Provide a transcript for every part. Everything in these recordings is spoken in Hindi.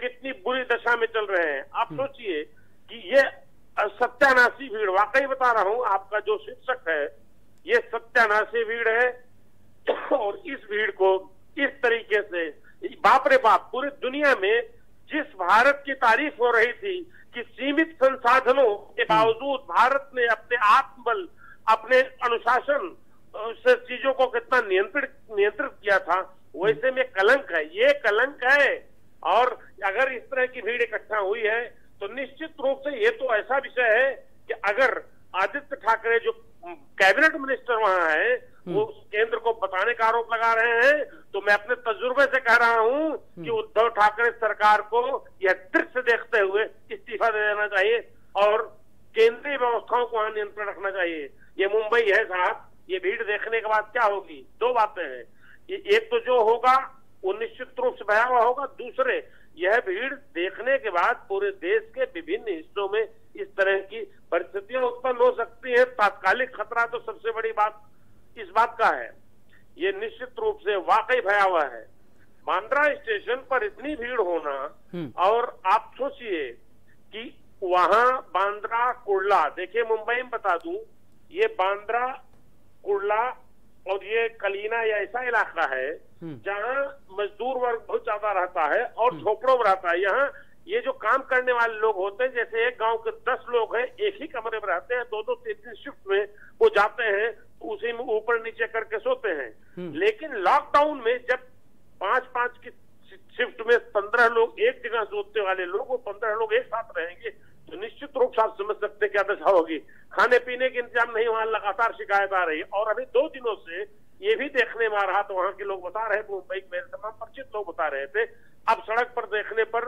कितनी बुरी दशा में चल रहे हैं। आप सोचिए कि ये सत्यानाशी भीड़ वाकई बता रहा हूँ आपका जो शीर्षक है ये सत्यानाशी भीड़ है। और इस भीड़ को इस तरीके से बाप रे बाप पूरी दुनिया में जिस भारत की तारीफ़ हो रही थी कि सीमित संसाधनों के बावजूद भारत ने अपने आत्मबल अपने अनुशासन से चीज़ों को कितना नियंत्रित नियंत्रित किया था वैसे में कलंक है। ये कलंक है। और अगर इस तरह की भीड़ इकट्ठा हुई है तो निश्चित रूप से ये तो ऐसा विषय है कि अगर आदित्य ठाकरे जो कैबिनेट मिनिस्टर वहाँ है वो केंद्र को बताने का आरोप लगा रहे हैं तो मैं अपने तजुर्बे से कह रहा हूँ कि उद्धव ठाकरे सरकार को यह दृश्य देखते हुए इस्तीफा दे देना चाहिए और केंद्रीय व्यवस्थाओं को वहाँ नियंत्रण रखना चाहिए। ये मुंबई है साहब ये भीड़ देखने के बाद क्या होगी? दो बातें हैं। एक तो जो होगा वो निश्चित रूप से भयावह होगा। दूसरे यह भीड़ देखने के बाद पूरे देश के विभिन्न हिस्सों में इस तरह की परिस्थितियाँ उत्पन्न हो सकती है। तात्कालिक खतरा तो सबसे बड़ी बात इस बात का है। ये निश्चित रूप से वाकई भयावह है। बांद्रा स्टेशन पर इतनी भीड़ होना और आप सोचिए कि वहाँ बांद्रा कुर्ला देखिए मुंबई में बता दूँ ये बांद्रा कुर्ला और ये कलीना या ऐसा इलाका है जहाँ मजदूर वर्ग बहुत ज़्यादा रहता है और झोपड़ों में रहता है। यहाँ ये जो काम करने वाले लोग होते हैं जैसे एक गाँव के दस लोग हैं एक ही कमरे में रहते हैं दो दो तीन तीन शिफ्ट में वो जाते हैं उसी में ऊपर नीचे करके सोते हैं। लेकिन लॉकडाउन में जब पाँच पाँच की शिफ्ट में पंद्रह लोग एक जगह सोते वाले लोग वो पंद्रह लोग एक साथ रहेंगे तो निश्चित रूप से आप समझ सकते क्या दशा होगी। खाने पीने के इंतज़ाम नहीं वहाँ लगातार शिकायत आ रही है। और अभी दो दिनों से ये भी देखने में आ रहा तो वहाँ के लोग बता रहे थे मुंबई में तमाम परिचित लोग बता रहे थे। अब सड़क पर देखने पर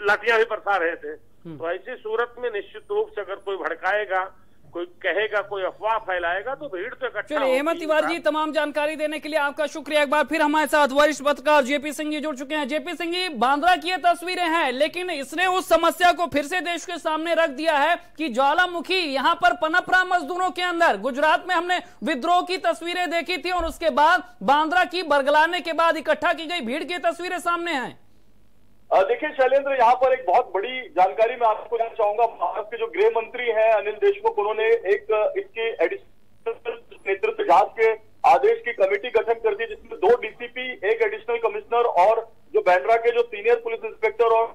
लाठियाँ भी बरसा रहे थे। तो ऐसी सूरत में निश्चित रूप से अगर कोई भड़काएगा कोई कहेगा कोई अफवाह फैलाएगा तो भीड़ तो इकट्ठा चलिए हेमंत तिवारी जी तमाम जानकारी देने के लिए आपका शुक्रिया एक बार फिर हमारे साथ वरिष्ठ पत्रकार जेपी सिंह जी जुड़ चुके हैं। जेपी सिंह जी बांद्रा की ये तस्वीरें हैं लेकिन इसने उस समस्या को फिर से देश के सामने रख दिया है कि ज्वालामुखी यहाँ पर पनप रहा मजदूरों के अंदर। गुजरात में हमने विद्रोह की तस्वीरें देखी थी और उसके बाद बांद्रा की बरगलाने के बाद इकट्ठा की गई भीड़ की तस्वीरें सामने हैं। देखिए, शैलेंद्र, यहाँ पर एक बहुत बड़ी जानकारी मैं आपको देना चाहूँगा। भारत के जो गृह मंत्री हैं, अनिल देशमुख, उन्होंने एक, इसके एडिशनल नेतृत्व, जाँच के आदेश की कमेटी गठन कर दी, जिसमें दो डीसीपी एक एडिशनल कमिश्नर और जो बैंड्रा के जो सीनियर पुलिस इंस्पेक्टर और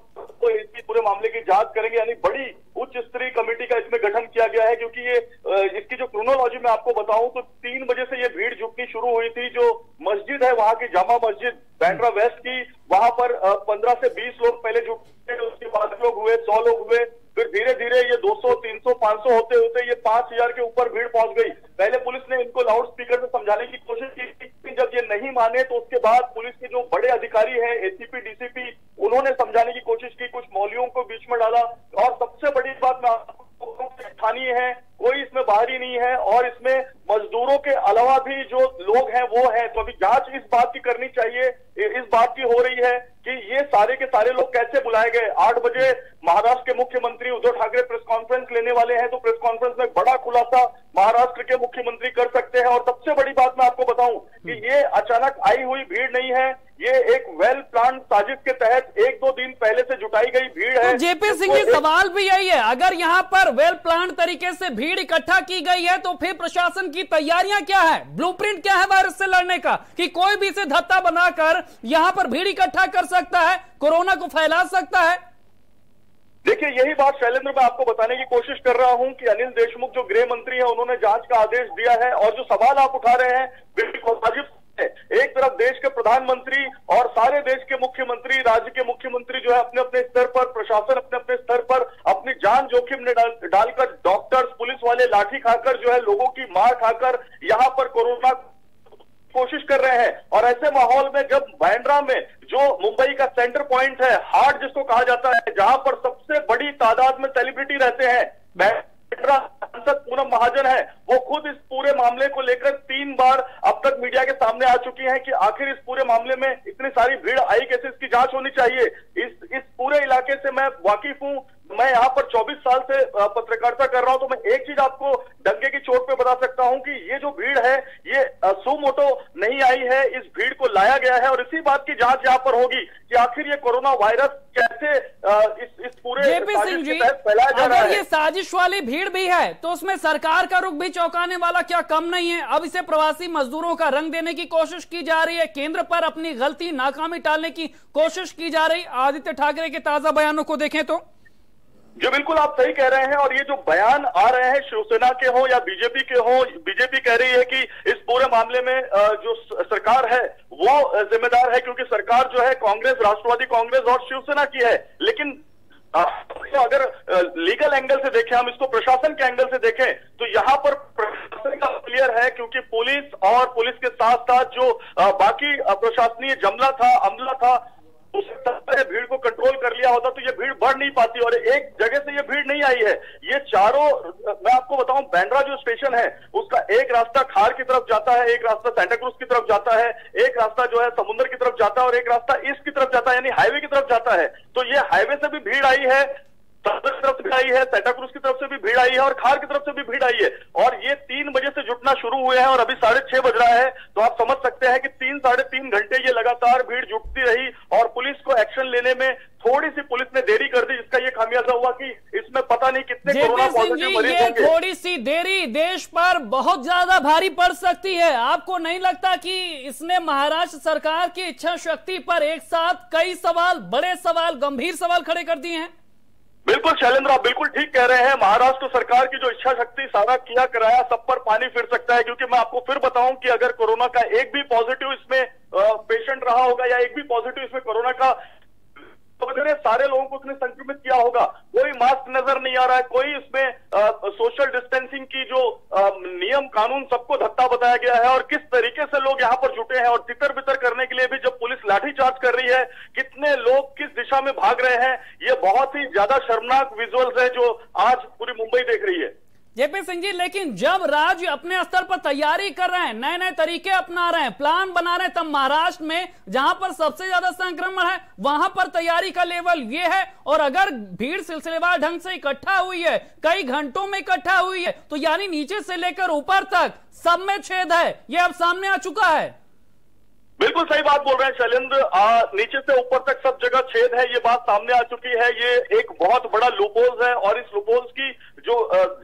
तो इसकी पूरे मामले की जाँच करेंगे, यानी बड़ी उच्च स्तरीय कमेटी का इसमें गठन किया गया है, क्योंकि ये इसकी जो क्रोनोलॉजी मैं आपको बताऊँ तो तीन बजे से ये भीड़ झुकनी शुरू हुई थी, जो मस्जिद है वहाँ की जामा मस्जिद बैंड्रा वेस्ट की, वहाँ पर पंद्रह से बीस लोग पहले जुटे उसके बाद लोग हुए, सौ लोग हुए फिर धीरे धीरे ये 200, 300, 500 होते होते ये पाँच हज़ार के ऊपर भीड़ पहुँच गई। पहले पुलिस ने इनको लाउड स्पीकर से समझाने की कोशिश की लेकिन जब ये नहीं माने तो उसके बाद पुलिस के जो बड़े अधिकारी हैं एसीपी डीसीपी उन्होंने समझाने की कोशिश की कुछ मौलियों को बीच में डाला। और सबसे बड़ी बात मैं आपको स्थानीय है, कोई इसमें बाहरी नहीं है और इसमें मजदूरों के अलावा भी जो लोग हैं, वो हैं। तो अभी जाँच इस बात की करनी चाहिए, इस बात की हो रही है कि ये सारे के सारे लोग कैसे बुलाए गए? आठ बजे महाराष्ट्र के मुख्यमंत्री उद्धव ठाकरे प्रेस कॉन्फ्रेंस लेने वाले हैं तो प्रेस कॉन्फ्रेंस में बड़ा खुलासा महाराष्ट्र के मुख्यमंत्री कर सकते हैं। और सबसे बड़ी बात मैं आपको बताऊँ कि ये अचानक आई हुई भीड़ नहीं है। ये एक वेल प्लान साजिश के तहत एक दो दिन पहले से जुटाई गई भीड़ है। तो जेपी सिंह जी सवाल भी यही है। अगर यहाँ पर वेल प्लान तरीके से भीड़ इकट्ठा की गई है तो फिर प्रशासन की तैयारियाँ क्या है? ब्लूप्रिंट क्या है वायरस से लड़ने का? कि कोई भी इसे धत्ता बनाकर यहाँ पर भीड़ इकट्ठा कर सकता है कोरोना को फैला सकता है देखिए यही बात शैलेंद्र मैं आपको बताने की कोशिश कर रहा हूँ कि अनिल देशमुख जो गृह मंत्री हैं उन्होंने जाँच का आदेश दिया है और जो सवाल आप उठा रहे हैं बिल्कुल वाजिब है। एक तरफ़ देश के प्रधानमंत्री और सारे देश के मुख्यमंत्री राज्य के मुख्यमंत्री जो है अपने अपने स्तर पर प्रशासन अपने अपने स्तर पर अपनी जान जोखिम में डाल, डालकर डॉक्टर्स पुलिस वाले लाठी खाकर जो है लोगों की मार खाकर यहाँ पर कोरोना कोशिश कर रहे हैं। और ऐसे माहौल में जब बैंड्रा में, जो मुंबई का सेंटर पॉइंट है हार्ट जिसको कहा जाता है, जहाँ पर सबसे बड़ी तादाद में सेलिब्रिटी रहते हैं बैंड्रा सांसद पूनम महाजन है, वो खुद इस पूरे मामले को लेकर तीन बार अब तक मीडिया के सामने आ चुकी हैं कि आखिर इस पूरे मामले में इतनी सारी भीड़, आई कैसे इसकी जाँच होनी चाहिए। इस इस पूरे इलाके से मैं वाकिफ हूँ मैं यहाँ पर 24 साल से पत्रकारिता कर रहा हूँ तो मैं एक चीज़ आपको डंके की चोट पे बता सकता हूँ कि ये जो भीड़ है ये सुमोटो नहीं आई है इस भीड़ को लाया गया है और इसी बात की जाँच यहाँ पर होगी कि आखिर ये कोरोना वायरस कैसे इस इस पूरे सिंह जी अगर ये साजिश वाली भीड़ भी है तो उसमें सरकार का रुख भी चौंकाने वाला क्या कम नहीं है? अब इसे प्रवासी मजदूरों का रंग देने की कोशिश की जा रही है। केंद्र पर अपनी गलती नाकामी टालने की कोशिश की जा रही। आदित्य ठाकरे के ताज़ा बयानों को देखें तो। जो बिल्कुल आप सही कह रहे हैं और ये जो बयान आ रहे हैं, शिवसेना के हो या बीजेपी के हो, बीजेपी कह रही है कि इस पूरे मामले में जो सरकार है, वो जिम्मेदार है क्योंकि सरकार जो है कांग्रेस, राष्ट्रवादी कांग्रेस और शिवसेना की है। लेकिन अगर लीगल एंगल से देखें, हम इसको प्रशासन के एंगल से देखें तो यहाँ पर प्रशासन का क्लियर है क्योंकि पुलिस और पुलिस के साथ साथ जो बाकी प्रशासनीय जमला था, अमला था, उस भीड़ को कंट्रोल कर लिया होता तो ये बढ़ नहीं पाती और एक जगह से ये भीड़ नहीं आई है। ये चारों, मैं आपको बताऊँ बैंड्रा जो स्टेशन है, उसका एक रास्ता खार की तरफ़ जाता है, एक रास्ता सेंटाक्रूज की तरफ़ जाता है, एक रास्ता जो है समुद्र की तरफ़ जाता है और एक रास्ता ईस्ट की तरफ़ जाता है, यानी हाईवे की तरफ़ जाता है। तो ये हाईवे से भी भीड़ आई है तरफ़ आई है सेंटाक्रूज की तरफ़ से भी भीड़ आई है और खार की तरफ़ से भी भीड़ आई है। और ये तीन बजे से जुटना शुरू हुए हैं और अभी साढ़े छह बज रहा है। तो आप समझ सकते हैं कि तीन साढ़े तीन घंटे ये लगातार भीड़ जुटती रही और पुलिस को एक्शन लेने में थोड़ी सी पुलिस ने देरी कर दी जिसका ये खामियाजा हुआ कि इसमें पता नहीं कितने कोरोना पॉजिटिव मरीज़ होंगे। थोड़ी सी देरी देश पर बहुत ज़्यादा भारी पड़ सकती है। आपको नहीं लगता कि इसने महाराष्ट्र सरकार की इच्छा शक्ति पर एक साथ कई सवाल बड़े सवाल गंभीर सवाल खड़े कर दिए हैं? बिल्कुल शैलेंद्र, आप बिल्कुल ठीक कह रहे हैं। महाराष्ट्र सरकार की जो इच्छा शक्ति, सारा किया कराया, सब पर पानी फिर सकता है, क्योंकि मैं आपको फिर बताऊँ कि अगर कोरोना का एक भी पॉजिटिव इसमें पेशेंट रहा होगा या एक भी पॉजिटिव इसमें कोरोना का तो सारे लोगों को उसने संक्रमित किया होगा। कोई मास्क नज़र नहीं आ रहा है कोई इसमें सोशल डिस्टेंसिंग की जो आ, नियम कानून सबको धत्ता बताया गया है और किस तरीके से लोग यहाँ पर जुटे हैं और तितर बितर करने के लिए भी जब पुलिस लाठीचार्ज कर रही है कितने लोग किस दिशा में भाग रहे हैं ये बहुत ही ज़्यादा शर्मनाक विजुअल्स है जो आज पूरी मुंबई देख रही है। जेपी सिंह जी, लेकिन जब राज्य अपने स्तर पर तैयारी कर रहे हैं नए नए तरीके अपना रहे हैं, प्लान बना रहे हैं, तब महाराष्ट्र में, जहाँ पर सबसे ज़्यादा संक्रमण है, वहाँ पर तैयारी का लेवल ये है, और अगर भीड़ सिलसिलेवार ढंग से इकट्ठा हुई है, कई घंटों में इकट्ठा हुई है तो यानी नीचे से लेकर ऊपर तक सब में छेद है, ये अब सामने आ चुका है। बिल्कुल सही बात बोल रहे हैं शैलेंद्र। नीचे से ऊपर तक सब जगह छेद है, ये बात सामने आ चुकी है। ये एक बहुत बड़ा लूपोल्स है और इस लूपोल्स की जो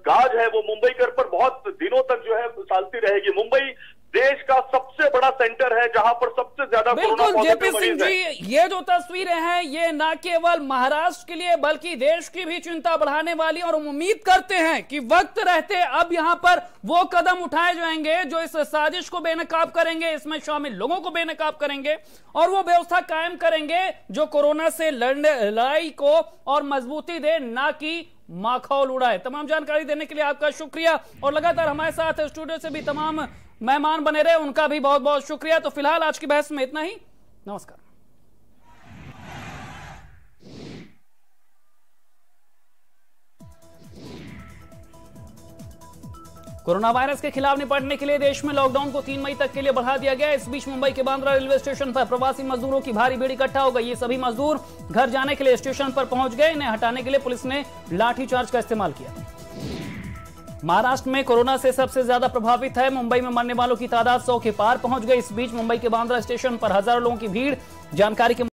गाज है वो मुंबई कर पर बहुत दिनों तक जो है सालती रहेगी। मुंबई देश का सबसे बड़ा सेंटर है जहाँ पर सबसे ज़्यादा बिल्कुल जेपी सिंह जी ये जो तस्वीरें हैं ये न केवल महाराष्ट्र के लिए बल्कि देश की भी चिंता बढ़ाने वाली और उम्मीद करते हैं कि वक्त रहते अब यहाँ पर वो कदम उठाए जाएँगे जो इस साजिश को बेनकाब करेंगे इसमें शामिल लोगों को बेनकाब करेंगे और वो व्यवस्था कायम करेंगे जो कोरोना से लड़ने लड़ाई को और मजबूती दे ना कि माखौल उड़ाए। तमाम जानकारी देने के लिए आपका शुक्रिया और लगातार हमारे साथ स्टूडियो से भी तमाम मेहमान बने रहे, उनका भी बहुत बहुत शुक्रिया। तो फ़िलहाल आज की बहस में इतना ही। नमस्कार। कोरोना वायरस के खिलाफ निपटने के लिए देश में लॉकडाउन को तीन मई तक के लिए बढ़ा दिया गया। इस बीच मुंबई के बांद्रा रेलवे स्टेशन पर प्रवासी मजदूरों की भारी भीड़ इकट्ठा हो गई। ये सभी मजदूर घर जाने के लिए स्टेशन पर पहुँच गए। इन्हें हटाने के लिए पुलिस ने लाठीचार्ज का इस्तेमाल किया। महाराष्ट्र में कोरोना से सबसे ज़्यादा प्रभावित है। मुंबई में मरने वालों की तादाद सौ के पार पहुँच गई। इस बीच मुंबई के बांद्रा स्टेशन पर हज़ारों लोगों की भीड़। जानकारी के